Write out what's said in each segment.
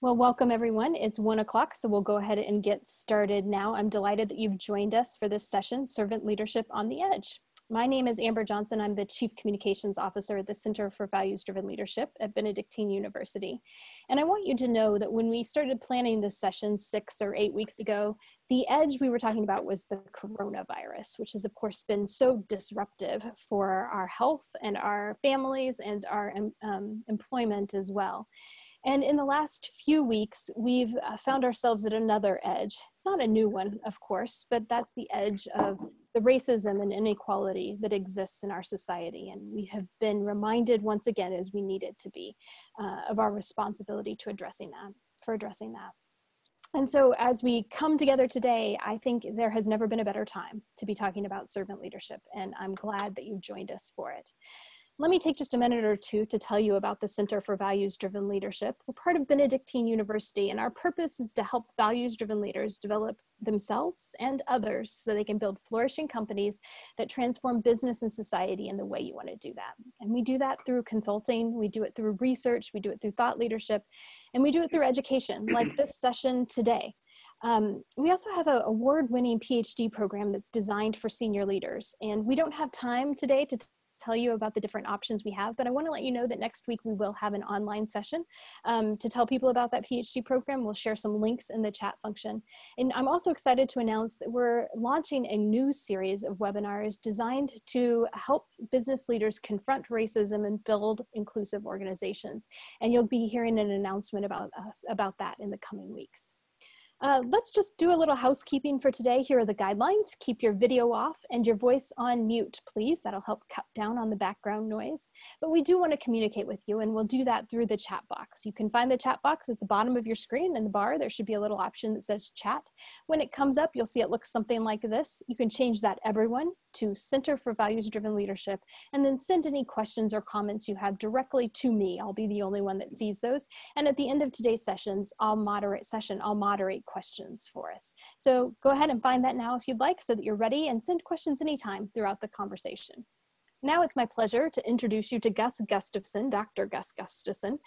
Well, welcome everyone. It's one o'clock, so we'll go ahead and get started now. I'm delighted that you've joined us for this session, Servant Leadership on the Edge. My name is Amber Johnson. I'm the Chief Communications Officer at the Center for Values Driven Leadership at Benedictine University. And I want you to know that when we started planning this session six or eight weeks ago, the edge we were talking about was the coronavirus, which has, of course, been so disruptive for our health and our families and our um, employment as well. And in the last few weeks, we've uh, found ourselves at another edge. It's not a new one, of course, but that's the edge of the racism and inequality that exists in our society. And we have been reminded once again, as we needed to be, uh, of our responsibility to addressing that, for addressing that. And so, as we come together today, I think there has never been a better time to be talking about servant leadership, and I'm glad that you've joined us for it. Let me take just a minute or two to tell you about the Center for Values Driven Leadership. We're part of Benedictine University, and our purpose is to help values driven leaders develop themselves and others so they can build flourishing companies that transform business and society in the way you want to do that. And we do that through consulting, we do it through research, we do it through thought leadership, and we do it through education, like this session today. Um, we also have an award winning PhD program that's designed for senior leaders. And we don't have time today to tell you about the different options we have, but I want to let you know that next week we will have an online session um, to tell people about that PhD program. We'll share some links in the chat function. And I'm also excited to announce that we're launching a new series of webinars designed to help business leaders confront racism and build inclusive organizations. And you'll be hearing an announcement about us about that in the coming weeks. Uh, let's just do a little housekeeping for today. Here are the guidelines. Keep your video off and your voice on mute, please. That'll help cut down on the background noise. But we do want to communicate with you, and we'll do that through the chat box. You can find the chat box at the bottom of your screen in the bar. There should be a little option that says chat. When it comes up, you'll see it looks something like this. You can change that everyone to Center for Values Driven Leadership, and then send any questions or comments you have directly to me. I'll be the only one that sees those. And at the end of today's sessions, I'll moderate session, I'll moderate questions for us. So go ahead and find that now if you'd like so that you're ready and send questions anytime throughout the conversation. Now it's my pleasure to introduce you to Gus Gustafson, Dr. Gus Gustafson.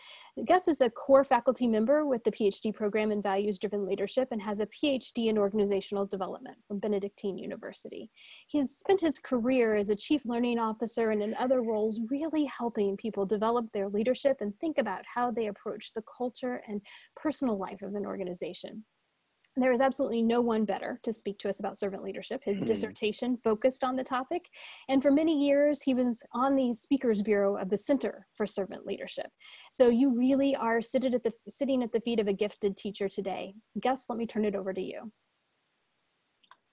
Gus is a core faculty member with the PhD program in Values Driven Leadership and has a PhD in Organizational Development from Benedictine University. He has spent his career as a Chief Learning Officer and in other roles really helping people develop their leadership and think about how they approach the culture and personal life of an organization there is absolutely no one better to speak to us about servant leadership. His mm. dissertation focused on the topic, and for many years he was on the Speakers Bureau of the Center for Servant Leadership. So you really are seated at the, sitting at the feet of a gifted teacher today. Gus, let me turn it over to you.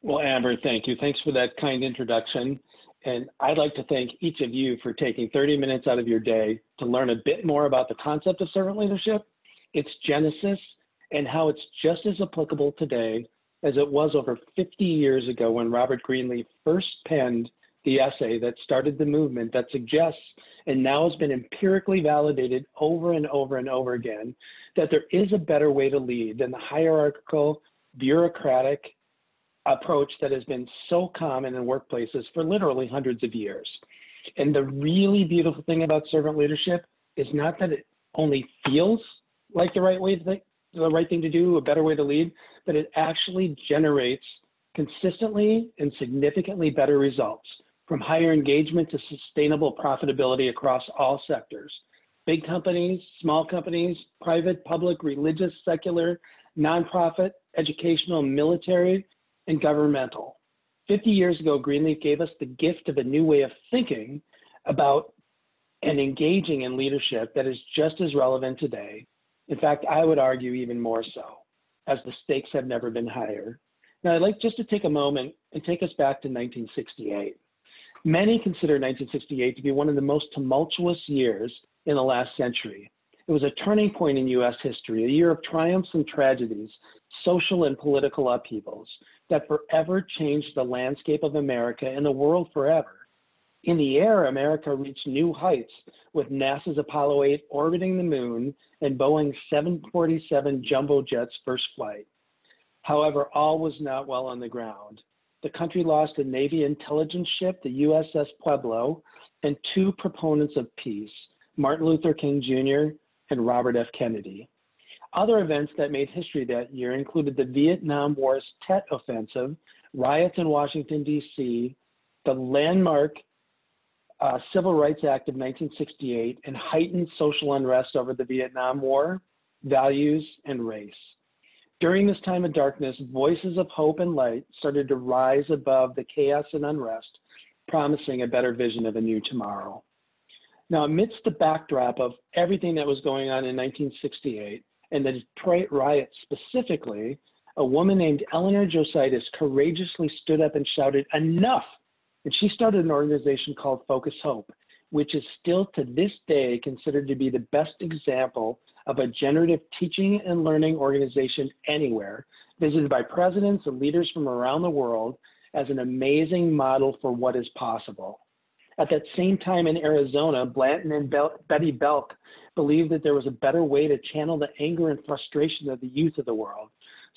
Well, Amber, thank you. Thanks for that kind introduction. And I'd like to thank each of you for taking 30 minutes out of your day to learn a bit more about the concept of servant leadership, its genesis, and how it's just as applicable today as it was over 50 years ago when Robert Greenleaf first penned the essay that started the movement that suggests and now has been empirically validated over and over and over again that there is a better way to lead than the hierarchical, bureaucratic approach that has been so common in workplaces for literally hundreds of years. And the really beautiful thing about servant leadership is not that it only feels like the right way to the right thing to do, a better way to lead, but it actually generates consistently and significantly better results from higher engagement to sustainable profitability across all sectors. Big companies, small companies, private, public, religious, secular, nonprofit, educational, military, and governmental. 50 years ago, Greenleaf gave us the gift of a new way of thinking about and engaging in leadership that is just as relevant today in fact, I would argue even more so, as the stakes have never been higher. Now, I'd like just to take a moment and take us back to 1968. Many consider 1968 to be one of the most tumultuous years in the last century. It was a turning point in US history, a year of triumphs and tragedies, social and political upheavals that forever changed the landscape of America and the world forever. In the air, America reached new heights with NASA's Apollo 8 orbiting the moon and Boeing's 747 jumbo jet's first flight. However, all was not well on the ground. The country lost a Navy intelligence ship, the USS Pueblo, and two proponents of peace, Martin Luther King Jr. and Robert F. Kennedy. Other events that made history that year included the Vietnam War's Tet Offensive, riots in Washington, D.C., the landmark uh, Civil Rights Act of 1968, and heightened social unrest over the Vietnam War, values, and race. During this time of darkness, voices of hope and light started to rise above the chaos and unrest, promising a better vision of a new tomorrow. Now, amidst the backdrop of everything that was going on in 1968 and the Detroit riots specifically, a woman named Eleanor Josaitis courageously stood up and shouted, Enough! And she started an organization called Focus Hope, which is still to this day considered to be the best example of a generative teaching and learning organization anywhere, visited by presidents and leaders from around the world as an amazing model for what is possible. At that same time in Arizona, Blanton and Bel- Betty Belk believed that there was a better way to channel the anger and frustration of the youth of the world.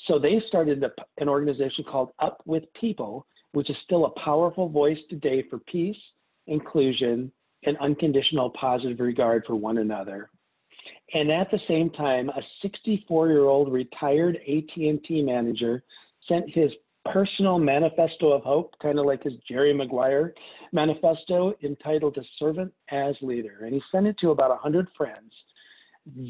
So they started a, an organization called Up with People, which is still a powerful voice today for peace, inclusion, and unconditional positive regard for one another. And at the same time, a 64-year-old retired AT&T manager sent his personal manifesto of hope, kind of like his Jerry Maguire manifesto entitled A Servant as Leader. And he sent it to about 100 friends.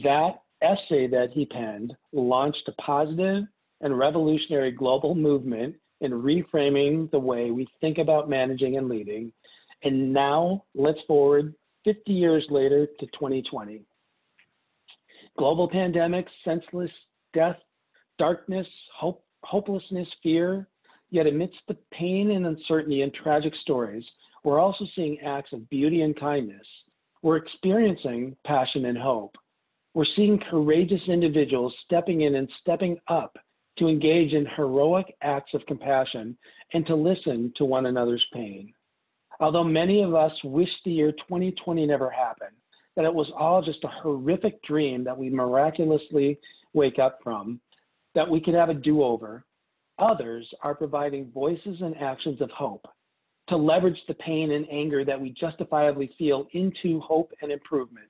That essay that he penned launched a positive and revolutionary global movement in reframing the way we think about managing and leading. And now let's forward 50 years later to 2020. Global pandemics, senseless death, darkness, hope, hopelessness, fear. Yet amidst the pain and uncertainty and tragic stories, we're also seeing acts of beauty and kindness. We're experiencing passion and hope. We're seeing courageous individuals stepping in and stepping up to engage in heroic acts of compassion and to listen to one another's pain. Although many of us wish the year 2020 never happened, that it was all just a horrific dream that we miraculously wake up from, that we could have a do over, others are providing voices and actions of hope to leverage the pain and anger that we justifiably feel into hope and improvement.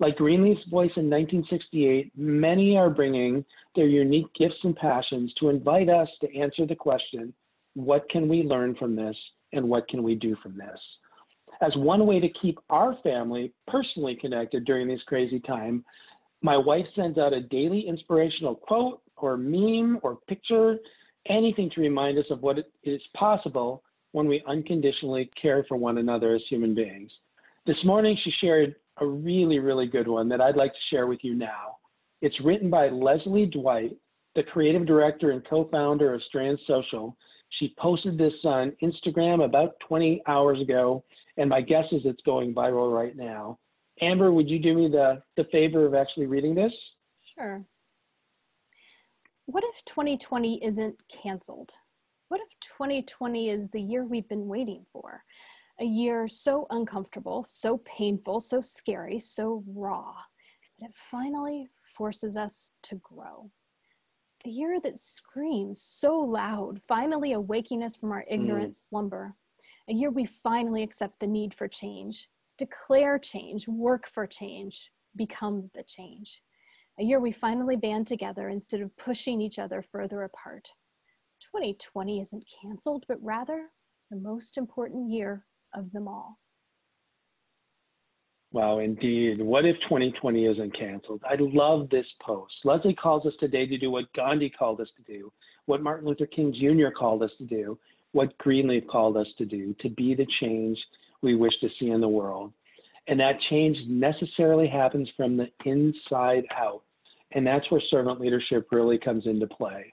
Like Greenleaf's voice in 1968, many are bringing their unique gifts and passions to invite us to answer the question what can we learn from this and what can we do from this? As one way to keep our family personally connected during this crazy time, my wife sends out a daily inspirational quote or meme or picture, anything to remind us of what is possible when we unconditionally care for one another as human beings. This morning, she shared a really, really good one that I'd like to share with you now. It's written by Leslie Dwight, the creative director and co founder of Strand Social. She posted this on Instagram about 20 hours ago, and my guess is it's going viral right now. Amber, would you do me the, the favor of actually reading this? Sure. What if 2020 isn't canceled? What if 2020 is the year we've been waiting for? A year so uncomfortable, so painful, so scary, so raw, that it finally forces us to grow. A year that screams so loud, finally awaking us from our hmm. ignorant mm. slumber. A year we finally accept the need for change, declare change, work for change, become the change. A year we finally band together instead of pushing each other further apart. 2020 isn't canceled, but rather the most important year of them all. Wow, indeed. What if 2020 isn't canceled? I love this post. Leslie calls us today to do what Gandhi called us to do, what Martin Luther King Jr. called us to do, what Greenleaf called us to do, to be the change we wish to see in the world. And that change necessarily happens from the inside out. And that's where servant leadership really comes into play.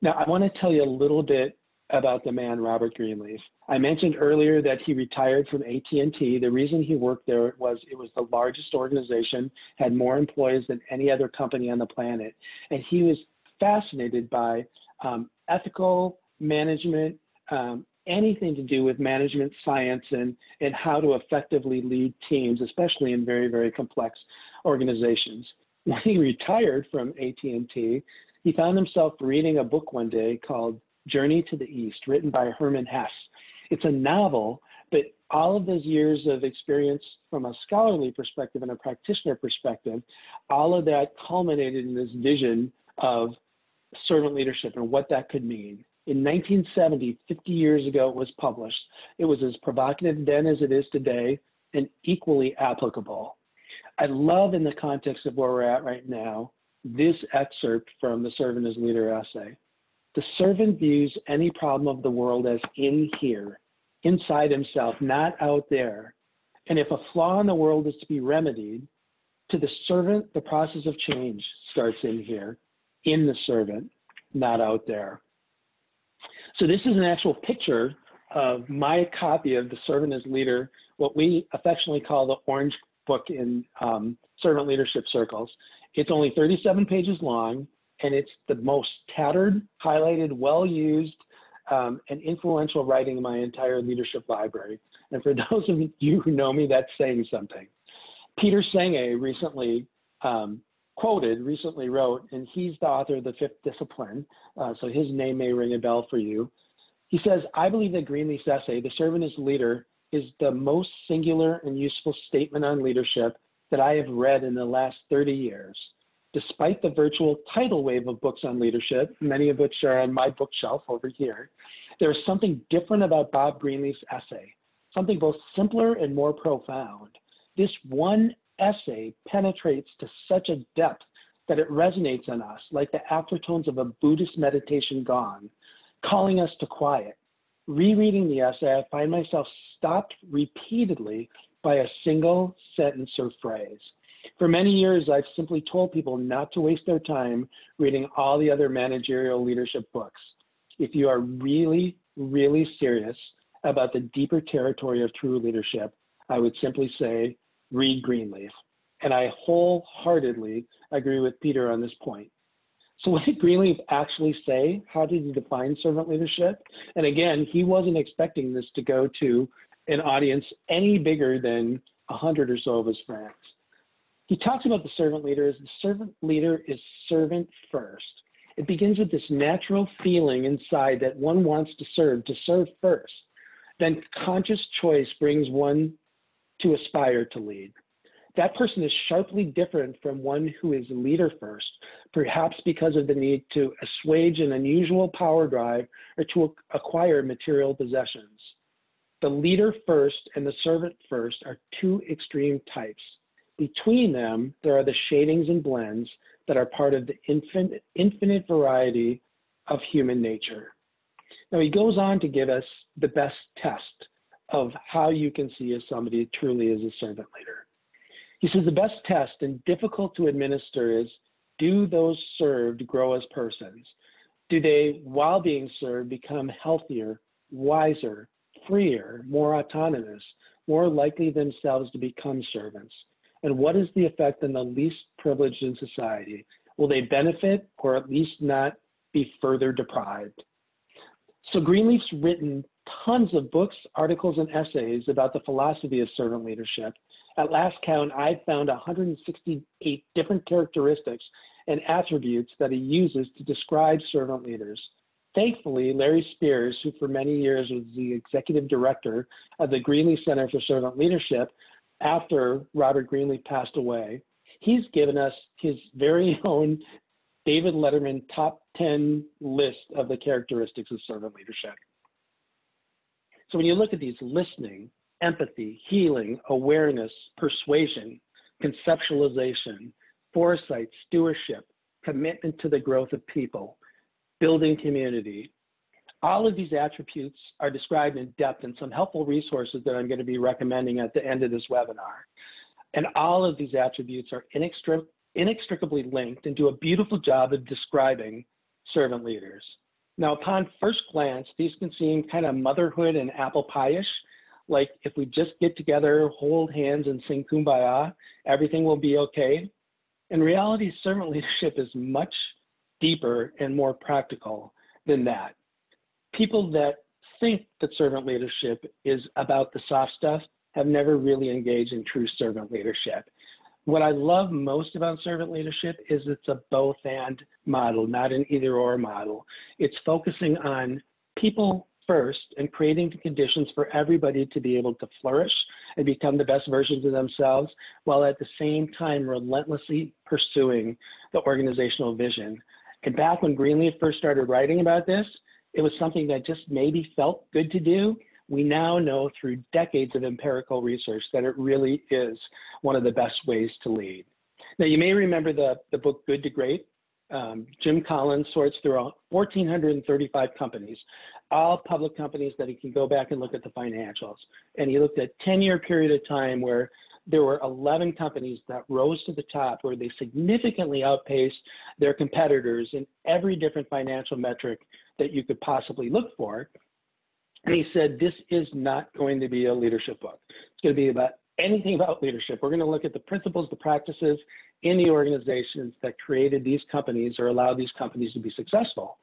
Now, I want to tell you a little bit about the man Robert Greenleaf. I mentioned earlier that he retired from AT&T. The reason he worked there was it was the largest organization, had more employees than any other company on the planet, and he was fascinated by um, ethical management, um, anything to do with management science and and how to effectively lead teams, especially in very very complex organizations. When he retired from AT&T, he found himself reading a book one day called Journey to the East, written by Hermann Hesse. It's a novel, but all of those years of experience from a scholarly perspective and a practitioner perspective, all of that culminated in this vision of servant leadership and what that could mean. In 1970, 50 years ago, it was published. It was as provocative then as it is today and equally applicable. I love, in the context of where we're at right now, this excerpt from the Servant as Leader essay. The servant views any problem of the world as in here, inside himself, not out there. And if a flaw in the world is to be remedied, to the servant, the process of change starts in here, in the servant, not out there. So this is an actual picture of my copy of The Servant as Leader, what we affectionately call the orange book in um, servant leadership circles. It's only 37 pages long, and it's the most tattered, highlighted, well-used, um, and influential writing in my entire leadership library. And for those of you who know me, that's saying something. Peter Senge recently um, quoted, recently wrote, and he's the author of The Fifth Discipline, uh, so his name may ring a bell for you. He says, I believe that Greenleaf's essay, The Servant as Leader, is the most singular and useful statement on leadership that I have read in the last 30 years. Despite the virtual tidal wave of books on leadership, many of which are on my bookshelf over here, there is something different about Bob Greenleaf's essay, something both simpler and more profound. This one essay penetrates to such a depth that it resonates on us like the aftertones of a Buddhist meditation gong, calling us to quiet. Rereading the essay, I find myself stopped repeatedly by a single sentence or phrase. For many years, I've simply told people not to waste their time reading all the other managerial leadership books. If you are really, really serious about the deeper territory of true leadership, I would simply say read Greenleaf. And I wholeheartedly agree with Peter on this point. So, what did Greenleaf actually say? How did he define servant leadership? And again, he wasn't expecting this to go to an audience any bigger than 100 or so of his friends. He talks about the servant leader as the servant leader is servant first. It begins with this natural feeling inside that one wants to serve, to serve first. Then conscious choice brings one to aspire to lead. That person is sharply different from one who is leader first, perhaps because of the need to assuage an unusual power drive or to acquire material possessions. The leader first and the servant first are two extreme types. Between them, there are the shadings and blends that are part of the infinite, infinite variety of human nature. Now, he goes on to give us the best test of how you can see if somebody truly is a servant leader. He says the best test and difficult to administer is do those served grow as persons? Do they, while being served, become healthier, wiser, freer, more autonomous, more likely themselves to become servants? And what is the effect on the least privileged in society? Will they benefit or at least not be further deprived? So Greenleaf's written tons of books, articles, and essays about the philosophy of servant leadership. At last count, I found 168 different characteristics and attributes that he uses to describe servant leaders. Thankfully, Larry Spears, who for many years was the executive director of the Greenleaf Center for Servant Leadership after Robert Greenleaf passed away, he's given us his very own David Letterman top 10 list of the characteristics of servant leadership. So when you look at these listening, empathy, healing, awareness, persuasion, conceptualization, foresight, stewardship, commitment to the growth of people, building community, all of these attributes are described in depth in some helpful resources that I'm going to be recommending at the end of this webinar. And all of these attributes are inextric inextricably linked and do a beautiful job of describing servant leaders. Now, upon first glance, these can seem kind of motherhood and apple pie-ish, like if we just get together, hold hands, and sing kumbaya, everything will be okay. In reality, servant leadership is much deeper and more practical than that. People that think that servant leadership is about the soft stuff have never really engaged in true servant leadership. What I love most about servant leadership is it's a both and model, not an either or model. It's focusing on people first and creating the conditions for everybody to be able to flourish and become the best versions of themselves while at the same time relentlessly pursuing the organizational vision. And back when Greenleaf first started writing about this, it was something that just maybe felt good to do. We now know through decades of empirical research that it really is one of the best ways to lead. Now, you may remember the, the book Good to Great. Um, Jim Collins sorts through 1,435 companies, all public companies that he can go back and look at the financials. And he looked at 10 year period of time where there were 11 companies that rose to the top where they significantly outpaced their competitors in every different financial metric that you could possibly look for. And he said, This is not going to be a leadership book. It's going to be about anything about leadership. We're going to look at the principles, the practices in the organizations that created these companies or allowed these companies to be successful.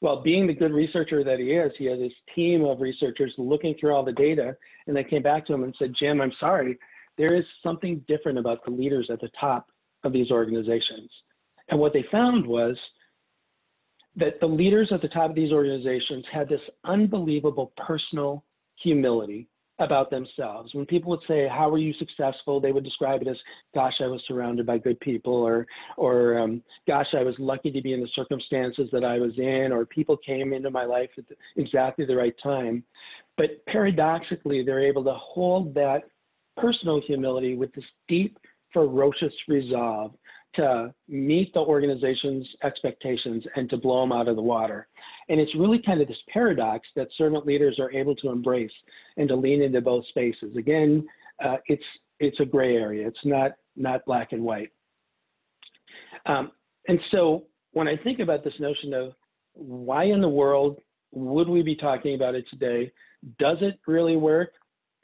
Well, being the good researcher that he is, he had this team of researchers looking through all the data, and they came back to him and said, Jim, I'm sorry, there is something different about the leaders at the top of these organizations. And what they found was that the leaders at the top of these organizations had this unbelievable personal humility about themselves. When people would say, "How were you successful?" they would describe it as, "Gosh, I was surrounded by good people," or, or um, "Gosh, I was lucky to be in the circumstances that I was in," or "People came into my life at exactly the right time." But paradoxically, they're able to hold that personal humility with this deep, ferocious resolve to meet the organization's expectations and to blow them out of the water. And it's really kind of this paradox that servant leaders are able to embrace and to lean into both spaces. Again, uh, it's it's a gray area. It's not not black and white. Um, and so when I think about this notion of why in the world would we be talking about it today? Does it really work?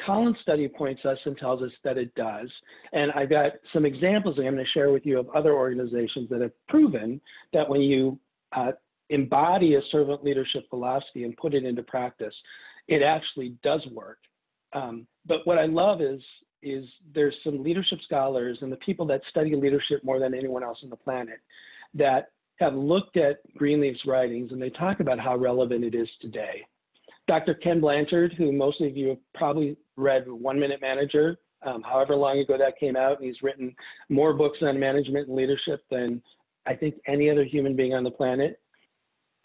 Collins study points us and tells us that it does. And I've got some examples that I'm going to share with you of other organizations that have proven that when you uh, embody a servant leadership philosophy and put it into practice, it actually does work. Um, but what I love is is there's some leadership scholars and the people that study leadership more than anyone else on the planet that have looked at Greenleaf's writings and they talk about how relevant it is today. Dr. Ken Blanchard, who most of you have probably read One Minute Manager, um, however long ago that came out, he's written more books on management and leadership than I think any other human being on the planet.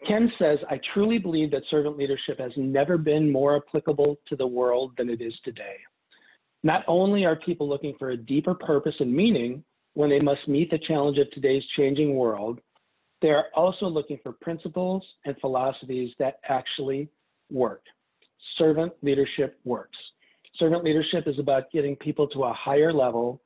Ken says, I truly believe that servant leadership has never been more applicable to the world than it is today. Not only are people looking for a deeper purpose and meaning when they must meet the challenge of today's changing world, they are also looking for principles and philosophies that actually work. Servant leadership works. Servant leadership is about getting people to a higher level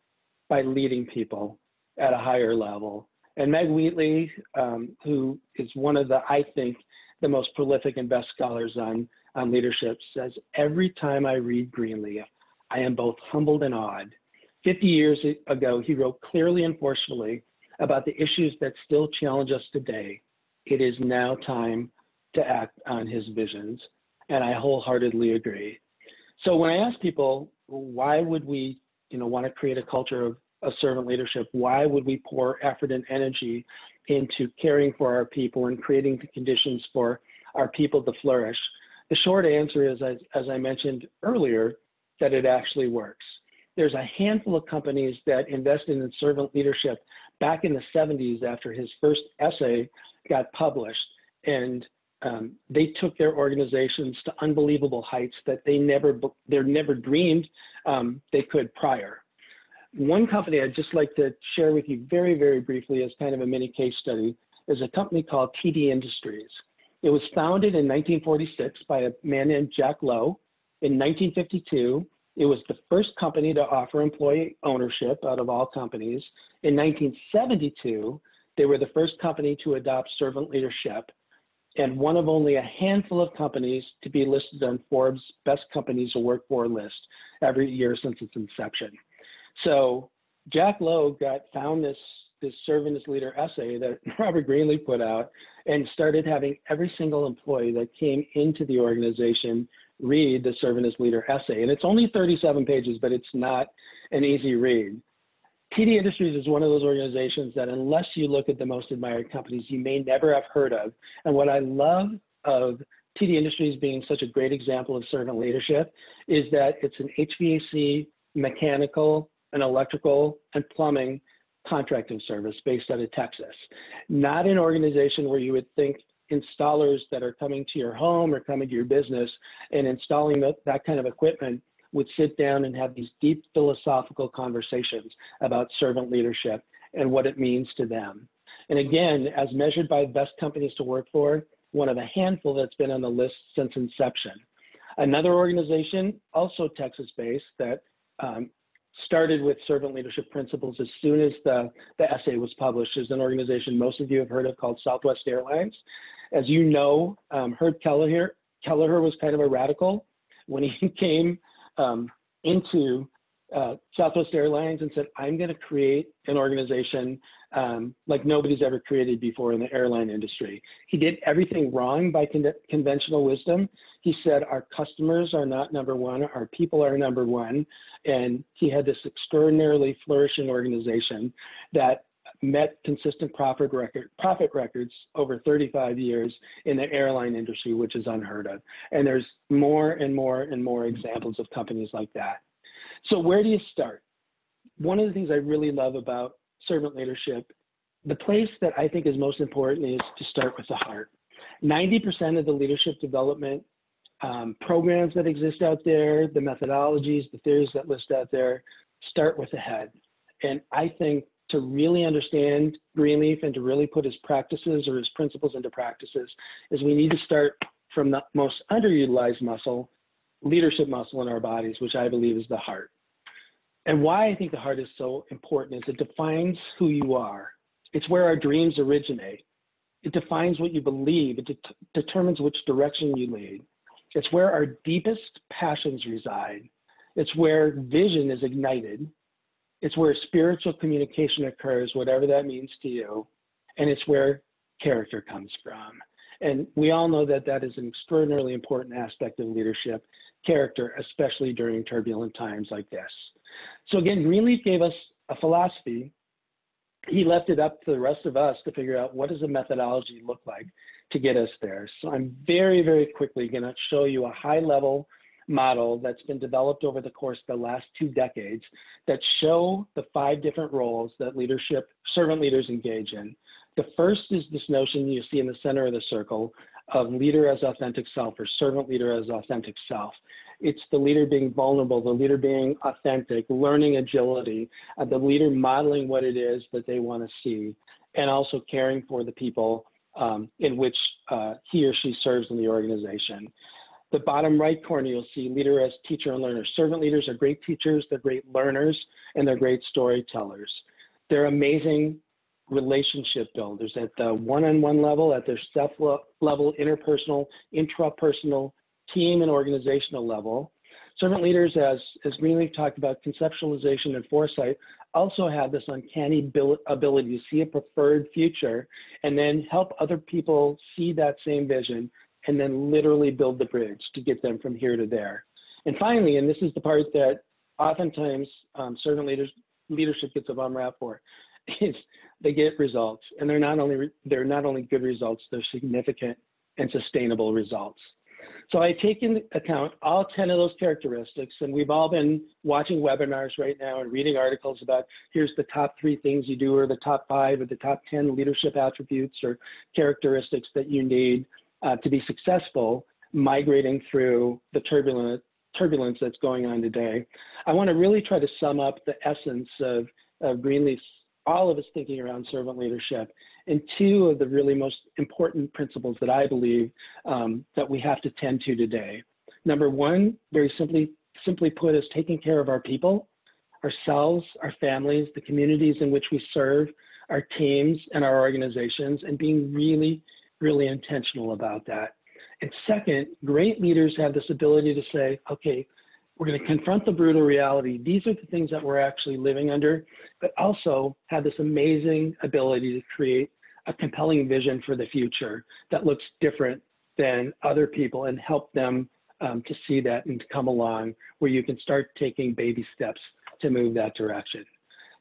by leading people at a higher level. And Meg Wheatley, um, who is one of the, I think, the most prolific and best scholars on, on leadership, says, Every time I read Greenleaf, I am both humbled and awed. 50 years ago, he wrote clearly and forcefully about the issues that still challenge us today. It is now time to act on his visions. And I wholeheartedly agree. So when I ask people, why would we, you know, want to create a culture of, of servant leadership? Why would we pour effort and energy into caring for our people and creating the conditions for our people to flourish? The short answer is, as, as I mentioned earlier, that it actually works. There's a handful of companies that invested in servant leadership back in the 70s after his first essay got published. And um, they took their organizations to unbelievable heights that they never they never dreamed um, they could prior. One company I'd just like to share with you very very briefly as kind of a mini case study is a company called TD Industries. It was founded in 1946 by a man named Jack Lowe. In 1952, it was the first company to offer employee ownership out of all companies. In 1972, they were the first company to adopt servant leadership and one of only a handful of companies to be listed on Forbes Best Companies to Work For list every year since its inception. So Jack Lowe got found this this servant as leader essay that Robert Greenleaf put out and started having every single employee that came into the organization read the servant as leader essay. And it's only 37 pages, but it's not an easy read. TD Industries is one of those organizations that, unless you look at the most admired companies, you may never have heard of. And what I love of TD Industries being such a great example of servant leadership is that it's an HVAC, mechanical, and electrical and plumbing contracting service based out of Texas. Not an organization where you would think installers that are coming to your home or coming to your business and installing the, that kind of equipment would sit down and have these deep philosophical conversations about servant leadership and what it means to them. And again, as measured by best companies to work for, one of a handful that's been on the list since inception. Another organization, also Texas based, that um, started with servant leadership principles as soon as the, the essay was published is an organization most of you have heard of called Southwest Airlines. As you know, um, Herb Kelleher, Kelleher was kind of a radical when he came um, into uh, Southwest Airlines and said, I'm going to create an organization um, like nobody's ever created before in the airline industry. He did everything wrong by con- conventional wisdom. He said, Our customers are not number one, our people are number one. And he had this extraordinarily flourishing organization that met consistent profit record profit records over 35 years in the airline industry, which is unheard of. And there's more and more and more examples of companies like that. So where do you start? One of the things I really love about servant leadership, the place that I think is most important is to start with the heart. 90% of the leadership development um, programs that exist out there, the methodologies, the theories that list out there, start with the head. And I think to really understand Greenleaf and to really put his practices or his principles into practices is we need to start from the most underutilized muscle, leadership muscle in our bodies, which I believe is the heart. And why I think the heart is so important is it defines who you are. It's where our dreams originate. It defines what you believe. It det- determines which direction you lead. It's where our deepest passions reside. It's where vision is ignited. It's where spiritual communication occurs, whatever that means to you. And it's where character comes from. And we all know that that is an extraordinarily important aspect of leadership, character, especially during turbulent times like this. So again, Greenleaf gave us a philosophy. He left it up to the rest of us to figure out what does a methodology look like to get us there. So I'm very, very quickly going to show you a high level model that's been developed over the course of the last two decades that show the five different roles that leadership, servant leaders engage in. The first is this notion you see in the center of the circle of leader as authentic self or servant leader as authentic self. It's the leader being vulnerable, the leader being authentic, learning agility, uh, the leader modeling what it is that they want to see, and also caring for the people um, in which uh, he or she serves in the organization. The bottom right corner, you'll see leader as teacher and learner. Servant leaders are great teachers, they're great learners, and they're great storytellers. They're amazing relationship builders at the one-on-one level, at their self level, interpersonal, intrapersonal, team and organizational level. Servant leaders, as, as Greenleaf talked about, conceptualization and foresight, also have this uncanny ability to see a preferred future and then help other people see that same vision and then literally build the bridge to get them from here to there. And finally, and this is the part that oftentimes um, servant leaders leadership gets a bum rap for, is they get results, and they're not only they're not only good results, they're significant and sustainable results. So I take into account all 10 of those characteristics, and we've all been watching webinars right now and reading articles about here's the top three things you do, or the top five, or the top 10 leadership attributes or characteristics that you need uh, to be successful migrating through the turbulent turbulence that's going on today. I want to really try to sum up the essence of, of Greenleaf's all of his thinking around servant leadership and two of the really most important principles that I believe um, that we have to tend to today. Number one, very simply, simply put, is taking care of our people, ourselves, our families, the communities in which we serve, our teams, and our organizations, and being really, really intentional about that. And second, great leaders have this ability to say, okay, we're going to confront the brutal reality. These are the things that we're actually living under, but also have this amazing ability to create a compelling vision for the future that looks different than other people and help them um, to see that and to come along where you can start taking baby steps to move that direction.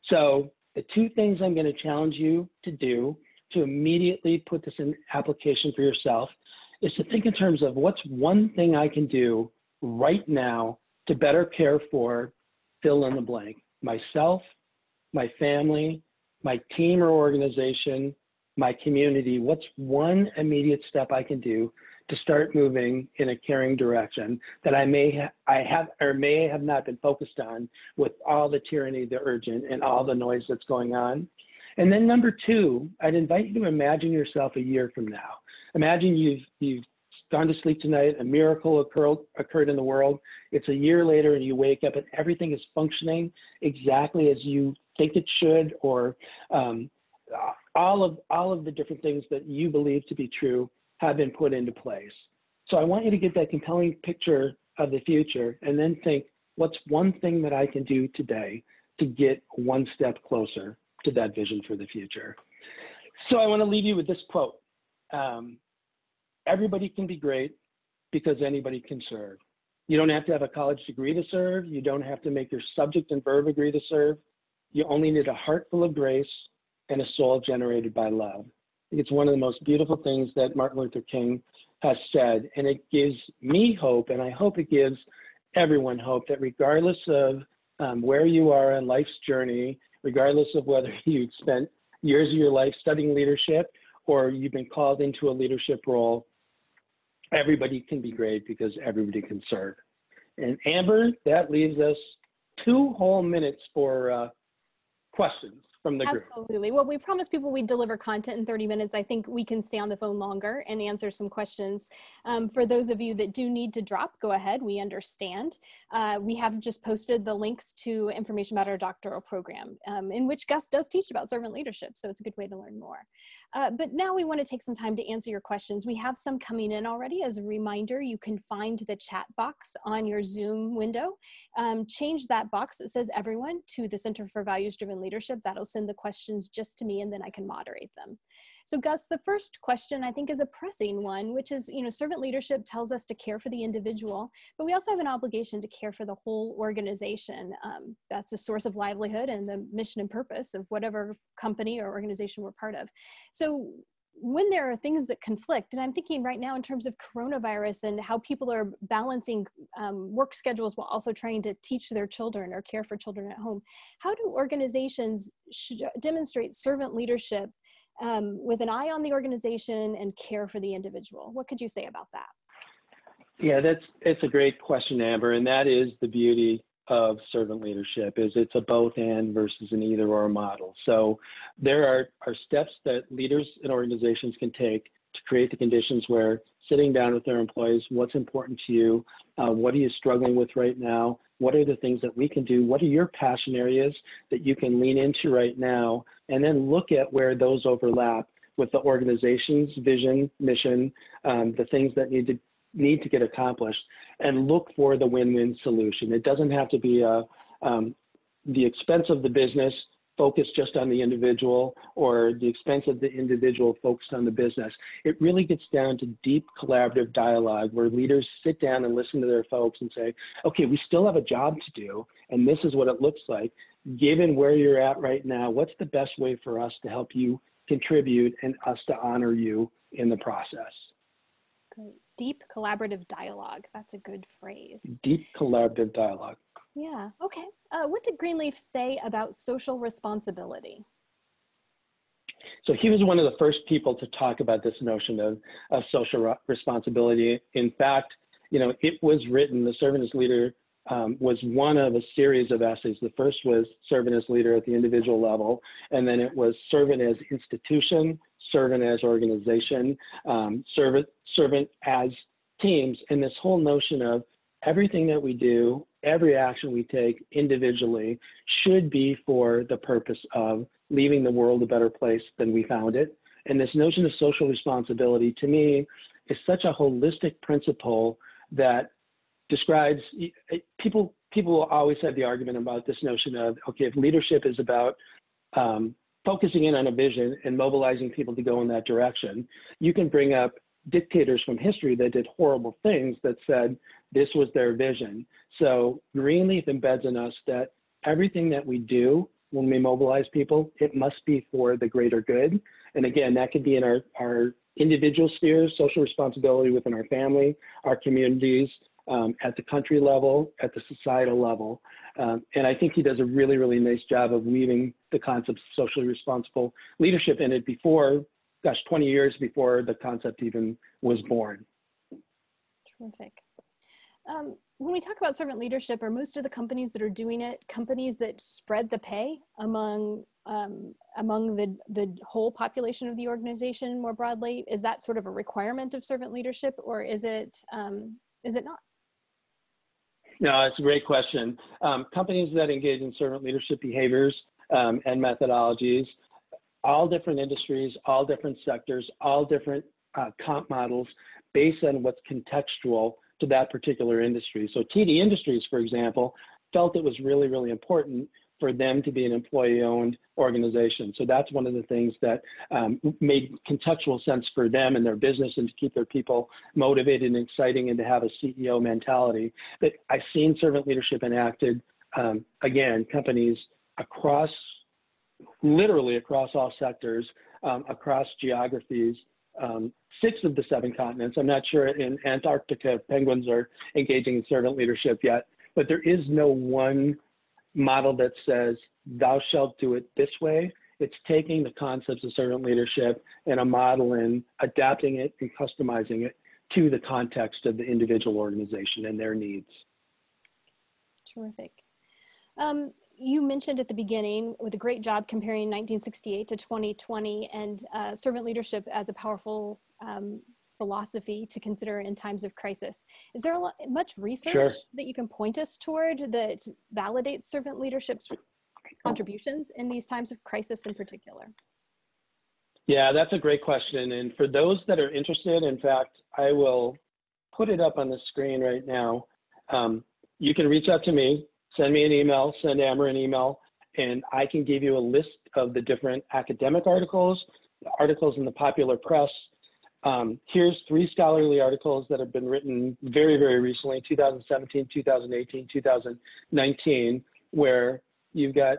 So the two things I'm going to challenge you to do to immediately put this in application for yourself is to think in terms of what's one thing I can do right now to better care for fill in the blank myself, my family, my team or organization, my community. What's one immediate step I can do to start moving in a caring direction that I may ha- I have or may have not been focused on with all the tyranny, the urgent, and all the noise that's going on. And then number two, I'd invite you to imagine yourself a year from now. Imagine you've you've gone to sleep tonight, a miracle occurred, occurred in the world. It's a year later and you wake up and everything is functioning exactly as you think it should, or um, all of all of the different things that you believe to be true have been put into place. So I want you to get that compelling picture of the future and then think, what's one thing that I can do today to get one step closer to that vision for the future? So I want to leave you with this quote. Um, everybody can be great because anybody can serve. You don't have to have a college degree to serve. You don't have to make your subject and verb agree to serve. You only need a heart full of grace and a soul generated by love. It's one of the most beautiful things that Martin Luther King has said, and it gives me hope, and I hope it gives everyone hope that regardless of um, where you are in life's journey, regardless of whether you've spent years of your life studying leadership or you've been called into a leadership role, everybody can be great because everybody can serve. And Amber, that leaves us two whole minutes for uh, questions from the group. Absolutely. Well, we promised people we'd deliver content in 30 minutes. I think we can stay on the phone longer and answer some questions. Um, for those of you that do need to drop, go ahead. We understand. Uh, we have just posted the links to information about our doctoral program, um, in which Gus does teach about servant leadership. So it's a good way to learn more. Uh, but now we want to take some time to answer your questions. We have some coming in already. As a reminder, you can find the chat box on your Zoom window. Um, change that box that says everyone to the Center for Values Driven Leadership. That'll send the questions just to me and then I can moderate them. So Gus, the first question I think is a pressing one, which is, you know, servant leadership tells us to care for the individual, but we also have an obligation to care for the whole organization. Um, that's the source of livelihood and the mission and purpose of whatever company or organization we're part of. So when there are things that conflict, and I'm thinking right now in terms of coronavirus and how people are balancing um, work schedules while also trying to teach their children or care for children at home, how do organizations demonstrate servant leadership um, with an eye on the organization and care for the individual? What could you say about that? Yeah, that's it's a great question, Amber, and that is the beauty of servant leadership is it's a both and versus an either or model. So there are, are steps that leaders and organizations can take to create the conditions where sitting down with their employees, what's important to you, uh, what are you struggling with right now, what are the things that we can do, what are your passion areas that you can lean into right now, and then look at where those overlap with the organization's vision, mission, um, the things that need to need to get accomplished and look for the win-win solution. It doesn't have to be a, um, the expense of the business focused just on the individual or the expense of the individual focused on the business. It really gets down to deep collaborative dialogue where leaders sit down and listen to their folks and say, okay, we still have a job to do, and this is what it looks like. Given where you're at right now, what's the best way for us to help you contribute and us to honor you in the process? Great deep collaborative dialogue. That's a good phrase. Deep collaborative dialogue. Yeah. Okay. Uh, what did Greenleaf say about social responsibility? So he was one of the first people to talk about this notion of, of social responsibility. In fact, you know, it was written, the servant as leader um, was one of a series of essays. The first was servant as leader at the individual level, and then it was servant as institution, servant as organization, um, servant, servant as teams, and this whole notion of everything that we do, every action we take individually should be for the purpose of leaving the world a better place than we found it. And this notion of social responsibility to me is such a holistic principle that describes people people always have the argument about this notion of okay if leadership is about um, focusing in on a vision and mobilizing people to go in that direction. You can bring up dictators from history that did horrible things that said this was their vision. So Greenleaf embeds in us that everything that we do when we mobilize people, it must be for the greater good. And again, that could be in our, our individual spheres, social responsibility within our family, our communities, um, at the country level, at the societal level. Um, and I think he does a really, really nice job of weaving the concept of socially responsible leadership in it before, gosh, 20 years before the concept even was born. Terrific. Um, when we talk about servant leadership, are most of the companies that are doing it companies that spread the pay among um, among the the whole population of the organization more broadly? Is that sort of a requirement of servant leadership, or is it um, is it not? No, it's a great question. Um, companies that engage in servant leadership behaviors um, and methodologies, all different industries, all different sectors, all different uh, comp models based on what's contextual to that particular industry. So TD Industries, for example, felt it was really, really important for them to be an employee-owned organization. So that's one of the things that um, made contextual sense for them and their business and to keep their people motivated and exciting and to have a CEO mentality. But I've seen servant leadership enacted, um, again, companies across, literally across all sectors, um, across geographies, um, six of the seven continents. I'm not sure in Antarctica penguins are engaging in servant leadership yet, but there is no one model that says thou shalt do it this way. It's taking the concepts of servant leadership and a model and adapting it and customizing it to the context of the individual organization and their needs. Terrific. Um, you mentioned at the beginning with a great job comparing 1968 to 2020 and uh, servant leadership as a powerful um, philosophy to consider in times of crisis. Is there a lot, much research sure. that you can point us toward that validates servant leadership's contributions in these times of crisis in particular? Yeah, that's a great question. And for those that are interested, in fact, I will put it up on the screen right now. Um, you can reach out to me send me an email, send Amber an email, and I can give you a list of the different academic articles, articles in the popular press. Um, here's three scholarly articles that have been written very, very recently, 2017, 2018, 2019, where you've got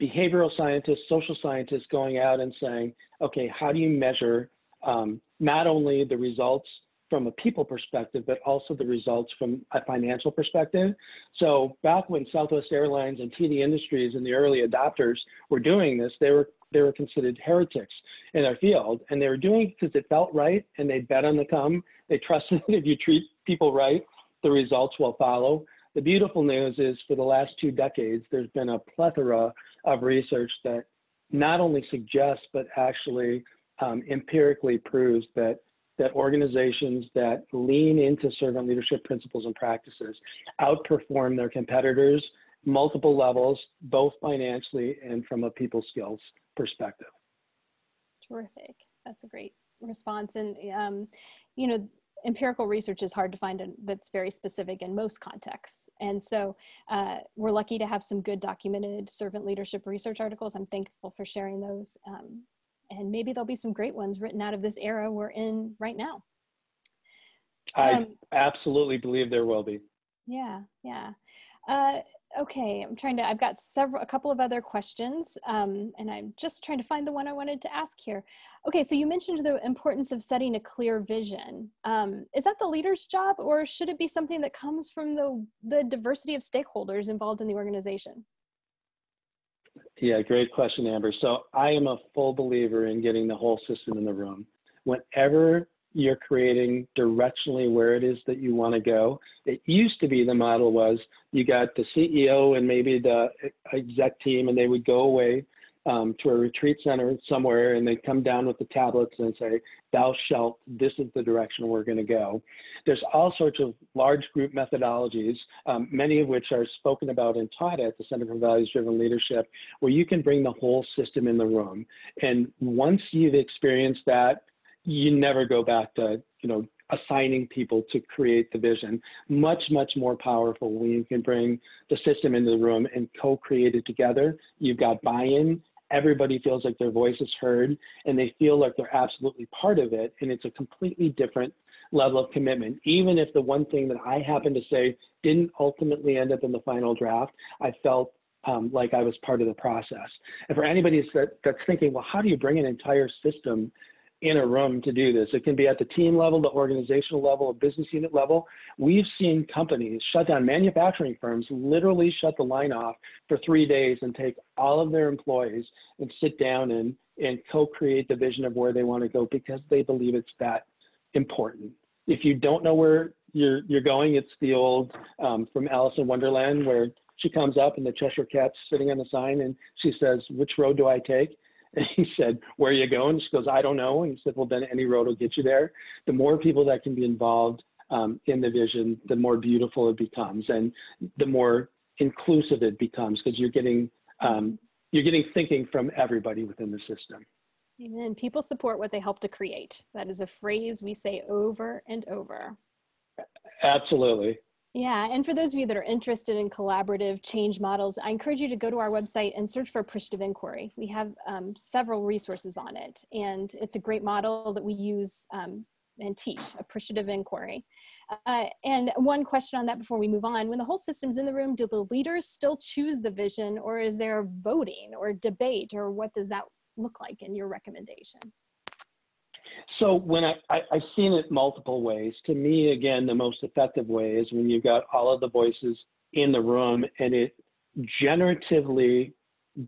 behavioral scientists, social scientists going out and saying, okay, how do you measure um, not only the results from a people perspective, but also the results from a financial perspective. So back when Southwest Airlines and TD Industries and the early adopters were doing this, they were they were considered heretics in their field, and they were doing it because it felt right, and they bet on the come. They trusted that if you treat people right, the results will follow. The beautiful news is for the last two decades, there's been a plethora of research that not only suggests, but actually um, empirically proves that that organizations that lean into servant leadership principles and practices outperform their competitors multiple levels, both financially and from a people skills perspective. Terrific. That's a great response. And, um, you know, empirical research is hard to find that's very specific in most contexts. And so uh, we're lucky to have some good documented servant leadership research articles. I'm thankful for sharing those um, and maybe there'll be some great ones written out of this era we're in right now. I um, absolutely believe there will be. Yeah, yeah. Uh, okay, I'm trying to, I've got several, a couple of other questions, um, and I'm just trying to find the one I wanted to ask here. Okay, so you mentioned the importance of setting a clear vision. Um, is that the leader's job, or should it be something that comes from the, the diversity of stakeholders involved in the organization? Yeah, great question, Amber. So I am a full believer in getting the whole system in the room. Whenever you're creating directionally where it is that you want to go, it used to be the model was you got the CEO and maybe the exec team, and they would go away um, to a retreat center somewhere and they come down with the tablets and say, Thou shalt, this is the direction we're going to go. There's all sorts of large group methodologies, um, many of which are spoken about and taught at the Center for Values Driven Leadership, where you can bring the whole system in the room. And once you've experienced that, you never go back to, you know, assigning people to create the vision. Much, much more powerful when you can bring the system into the room and co-create it together. You've got buy-in, everybody feels like their voice is heard and they feel like they're absolutely part of it. And it's a completely different level of commitment. Even if the one thing that I happen to say didn't ultimately end up in the final draft, I felt um, like I was part of the process. And for anybody that, that's thinking, well, how do you bring an entire system in a room to do this? It can be at the team level, the organizational level, a business unit level. We've seen companies shut down, manufacturing firms literally shut the line off for three days and take all of their employees and sit down and, and co-create the vision of where they want to go because they believe it's that important. If you don't know where you're, you're going, it's the old um, from Alice in Wonderland where she comes up and the Cheshire Cat's sitting on the sign and she says, which road do I take? And he said, where are you going? She goes, I don't know. And he said, well, then any road will get you there. The more people that can be involved um, in the vision, the more beautiful it becomes and the more inclusive it becomes because you're getting, um, you're getting thinking from everybody within the system. And people support what they help to create. That is a phrase we say over and over. Absolutely. Yeah, and for those of you that are interested in collaborative change models, I encourage you to go to our website and search for appreciative inquiry. We have um, several resources on it, and it's a great model that we use um, and teach, appreciative inquiry. Uh, and one question on that before we move on, when the whole system's in the room, do the leaders still choose the vision or is there voting or debate or what does that look like in your recommendation? So when I, I have seen it multiple ways. To me, again, the most effective way is when you've got all of the voices in the room and it generatively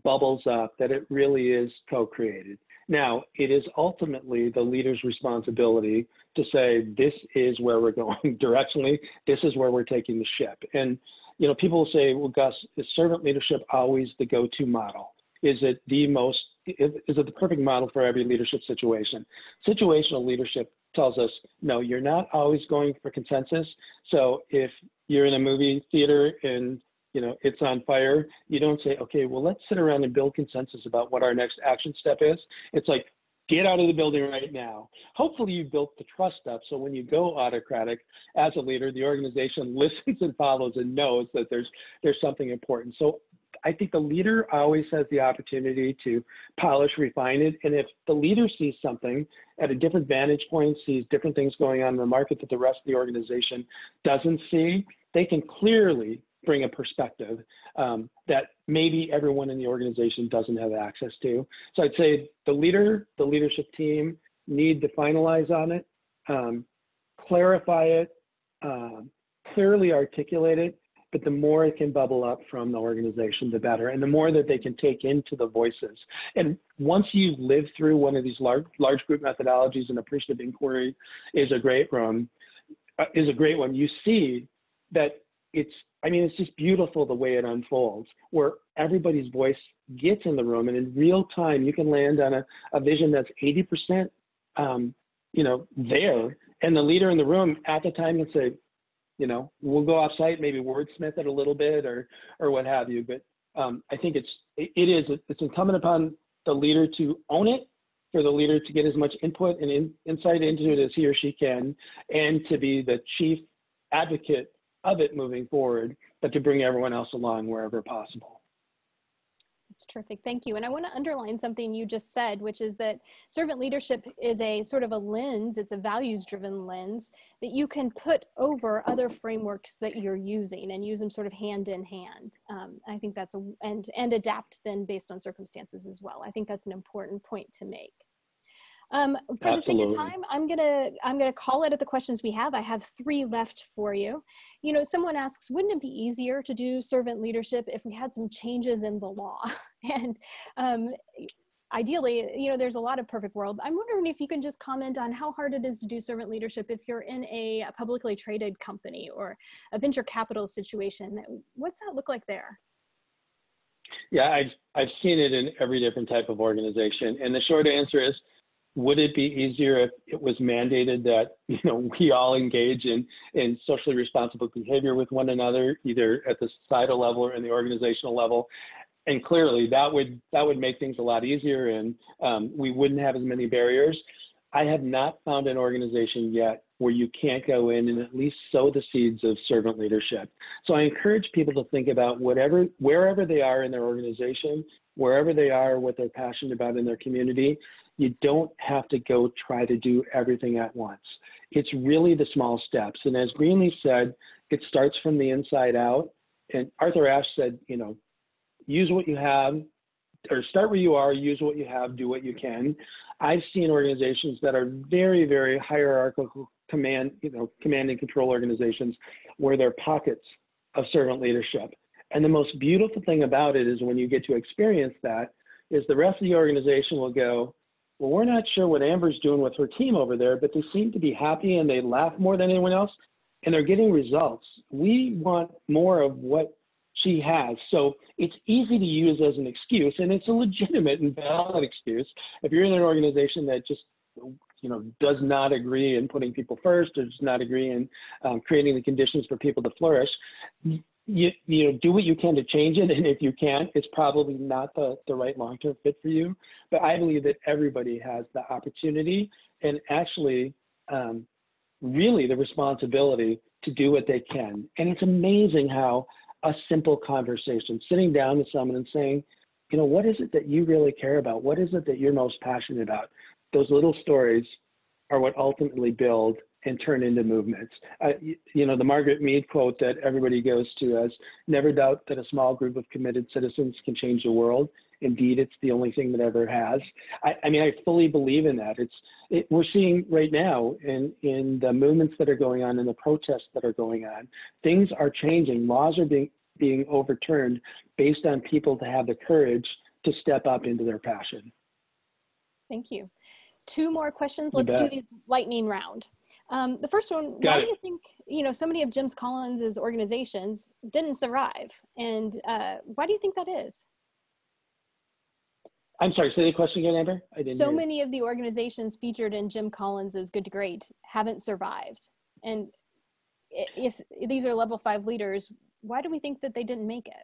bubbles up that it really is co-created. Now, it is ultimately the leader's responsibility to say, this is where we're going directionally, this is where we're taking the ship. And, you know, people will say, well, Gus, is servant leadership always the go-to model? Is it the most is, it the perfect model for every leadership situation? Situational leadership tells us, no, you're not always going for consensus. So if you're in a movie theater and you know it's on fire, you don't say, okay, well let's sit around and build consensus about what our next action step is. It's like get out of the building right now. Hopefully you built the trust up so when you go autocratic as a leader, the organization listens and follows and knows that there's there's something important. So I think the leader always has the opportunity to polish, refine it. And if the leader sees something at a different vantage point, sees different things going on in the market that the rest of the organization doesn't see, they can clearly bring a perspective um, that maybe everyone in the organization doesn't have access to. So I'd say the leader, the leadership team need to finalize on it, um, clarify it, um, clearly articulate it, but the more it can bubble up from the organization, the better, and the more that they can take into the voices. And once you live through one of these large large group methodologies, and appreciative inquiry is a great one. Uh, is a great one. You see that it's. I mean, it's just beautiful the way it unfolds, where everybody's voice gets in the room, and in real time, you can land on a, a vision that's 80%, um, you know, there, and the leader in the room at the time can say, you know, we'll go off site, maybe wordsmith it a little bit or, or what have you. But um, I think it's, it, it is, it's incumbent upon the leader to own it, for the leader to get as much input and in, insight into it as he or she can, and to be the chief advocate of it moving forward, but to bring everyone else along wherever possible. That's terrific. Thank you. And I want to underline something you just said, which is that servant leadership is a sort of a lens, it's a values driven lens that you can put over other frameworks that you're using and use them sort of hand in hand. Um, I think that's a, and, and adapt then based on circumstances as well. I think that's an important point to make. Um, for Absolutely. the sake of time, I'm gonna I'm gonna call it at the questions we have. I have three left for you. You know, someone asks, wouldn't it be easier to do servant leadership if we had some changes in the law? and um, ideally, you know, there's a lot of perfect world. I'm wondering if you can just comment on how hard it is to do servant leadership if you're in a, publicly traded company or a venture capital situation. What's that look like there? Yeah, I've I've seen it in every different type of organization, and the short answer is would it be easier if it was mandated that you know we all engage in in socially responsible behavior with one another either at the societal level or in the organizational level? And clearly that would that would make things a lot easier and um, we wouldn't have as many barriers. I have not found an organization yet where you can't go in and at least sow the seeds of servant leadership. So i encourage people to think about whatever wherever they are in their organization wherever they are what they're passionate about in their community you don't have to go try to do everything at once. It's really the small steps. And as Greenleaf said, it starts from the inside out. And Arthur Ashe said, you know, use what you have, or start where you are, use what you have, do what you can. I've seen organizations that are very, very hierarchical command, you know, command and control organizations where they're pockets of servant leadership. And the most beautiful thing about it is when you get to experience that, is the rest of the organization will go, well, we're not sure what Amber's doing with her team over there, but they seem to be happy and they laugh more than anyone else, and they're getting results. We want more of what she has. So it's easy to use as an excuse, and it's a legitimate and valid excuse. If you're in an organization that just you know does not agree in putting people first or does not agree in um, creating the conditions for people to flourish you, you know do what you can to change it and if you can't it's probably not the, the right long-term fit for you but i believe that everybody has the opportunity and actually um, really the responsibility to do what they can and it's amazing how a simple conversation, sitting down with someone and saying, you know, what is it that you really care about? What is it that you're most passionate about? Those little stories are what ultimately build and turn into movements. Uh, you, you, know, the Margaret Mead quote that everybody goes to as never doubt that a small group of committed citizens can change the world. Indeed, it's the only thing that ever has. I, I mean, I fully believe in that. It's it, we're seeing right now in in the movements that are going on and the protests that are going on, things are changing. Laws are being being overturned based on people to have the courage to step up into their passion. Thank you. Two more questions. Let's do these lightning round. Um, the first one, Got why it. do you think, you know, so many of Jim Collins's organizations didn't survive? And uh, why do you think that is? I'm sorry, say the question again, Amber. I didn't so many of the organizations featured in Jim Collins's Good to Great haven't survived. And if these are level five leaders, why do we think that they didn't make it?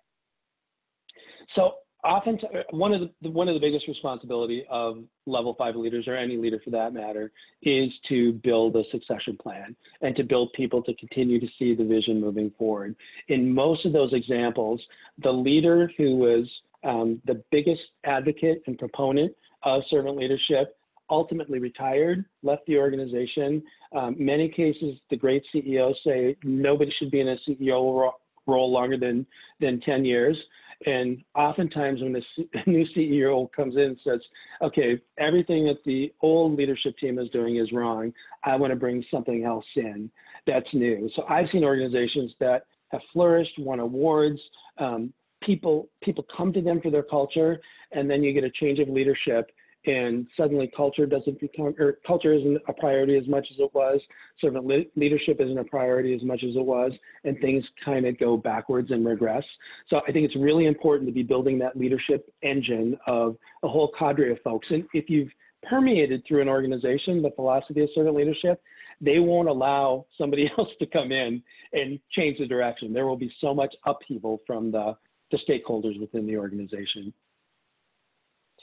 So often one of the one of the biggest responsibility of level five leaders or any leader for that matter is to build a succession plan and to build people to continue to see the vision moving forward. In most of those examples the leader who was um, the biggest advocate and proponent of servant leadership ultimately retired left the organization. Um, many cases the great ceos say nobody should be in a ceo role longer than than 10 years and oftentimes when a new CEO comes in and says, okay, everything that the old leadership team is doing is wrong, I want to bring something else in that's new. So I've seen organizations that have flourished, won awards, um, people people come to them for their culture, and then you get a change of leadership and suddenly culture doesn't become or culture isn't a priority as much as it was. Servant le- leadership isn't a priority as much as it was and things kind of go backwards and regress. So i think it's really important to be building that leadership engine of a whole cadre of folks. And if you've permeated through an organization the philosophy of servant leadership they won't allow somebody else to come in and change the direction. There will be so much upheaval from the the stakeholders within the organization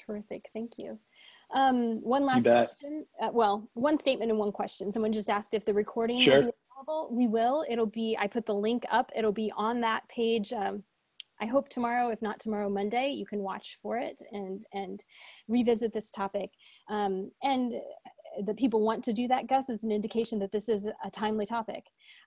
Terrific, thank you. Um, one last question. Uh, well, one statement and one question. Someone just asked if the recording sure. will be available. We will. It'll be. I put the link up. It'll be on that page. Um, I hope tomorrow, if not tomorrow, Monday, you can watch for it and and revisit this topic. Um, and that people want to do that, Gus, is an indication that this is a timely topic.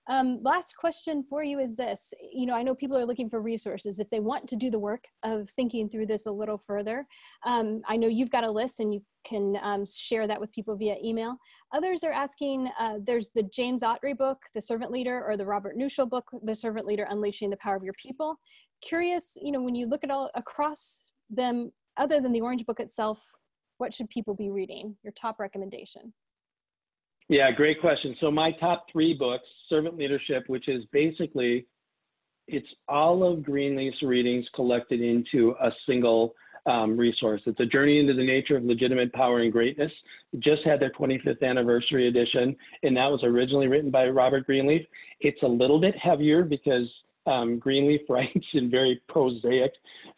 Um, last question for you is this. You know, I know people are looking for resources. If they want to do the work of thinking through this a little further, um, I know you've got a list and you can um, share that with people via email. Others are asking, uh, there's the James Autry book, The Servant Leader, or the Robert Neuschel book, The Servant Leader, Unleashing the Power of Your People. Curious, you know, when you look at all across them, other than the Orange Book itself, what should people be reading? Your top recommendation. Yeah, great question. So my top three books, Servant Leadership, which is basically it's all of Greenleaf's readings collected into a single um, resource. It's a journey into the nature of legitimate power and greatness. It just had their 25th anniversary edition, and that was originally written by Robert Greenleaf. It's a little bit heavier because um, Greenleaf writes in very prosaic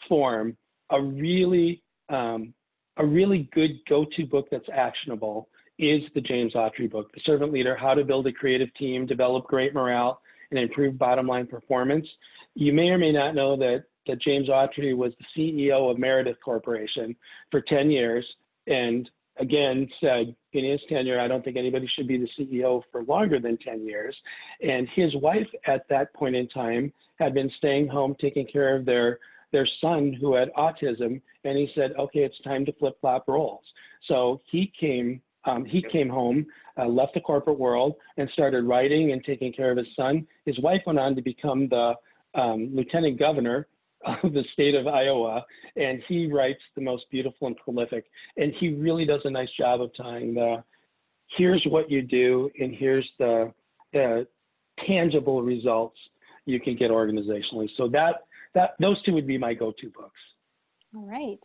form. A really um, a really good go-to book that's actionable is the James Autry book, The Servant Leader, How to Build a Creative Team, Develop Great Morale, and Improve Bottom Line Performance. You may or may not know that, that James Autry was the CEO of Meredith Corporation for 10 years and again said in his tenure, I don't think anybody should be the CEO for longer than 10 years. And his wife at that point in time had been staying home taking care of their their son who had autism, and he said, "Okay, it's time to flip flop roles." So he came um, he came home, uh, left the corporate world, and started writing and taking care of his son. His wife went on to become the um, lieutenant governor of the state of Iowa, and he writes the most beautiful and prolific. And he really does a nice job of tying the here's what you do, and here's the, the tangible results you can get organizationally. So that that those two would be my go-to books. All right.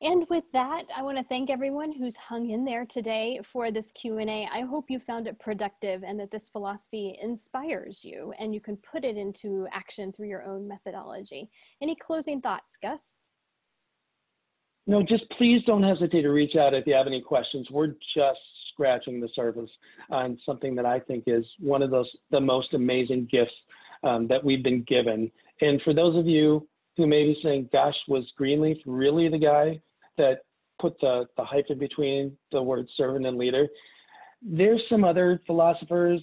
And with that, I want to thank everyone who's hung in there today for this Q&A. I hope you found it productive and that this philosophy inspires you and you can put it into action through your own methodology. Any closing thoughts, Gus? No, just please don't hesitate to reach out if you have any questions. We're just scratching the surface on something that I think is one of those the most amazing gifts um, that we've been given. And for those of you who may be saying, gosh, was Greenleaf really the guy that put the, the hyphen between the word servant and leader? There's some other philosophers,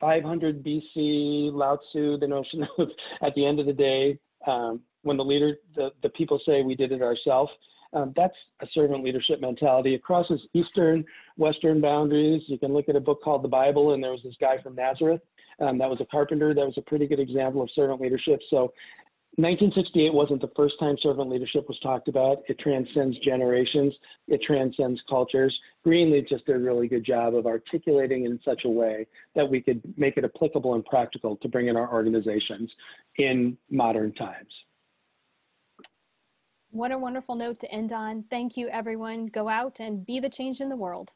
500 BC, Lao Tzu, the notion of at the end of the day, um, when the leader, the, the people say we did it ourselves, um, that's a servant leadership mentality. It crosses Eastern, Western boundaries. You can look at a book called the Bible, and there was this guy from Nazareth um, that was a carpenter. That was a pretty good example of servant leadership. So 1968 wasn't the first time servant leadership was talked about. It transcends generations. It transcends cultures. Greenleaf just did a really good job of articulating in such a way that we could make it applicable and practical to bring in our organizations in modern times. What a wonderful note to end on. Thank you, everyone. Go out and be the change in the world.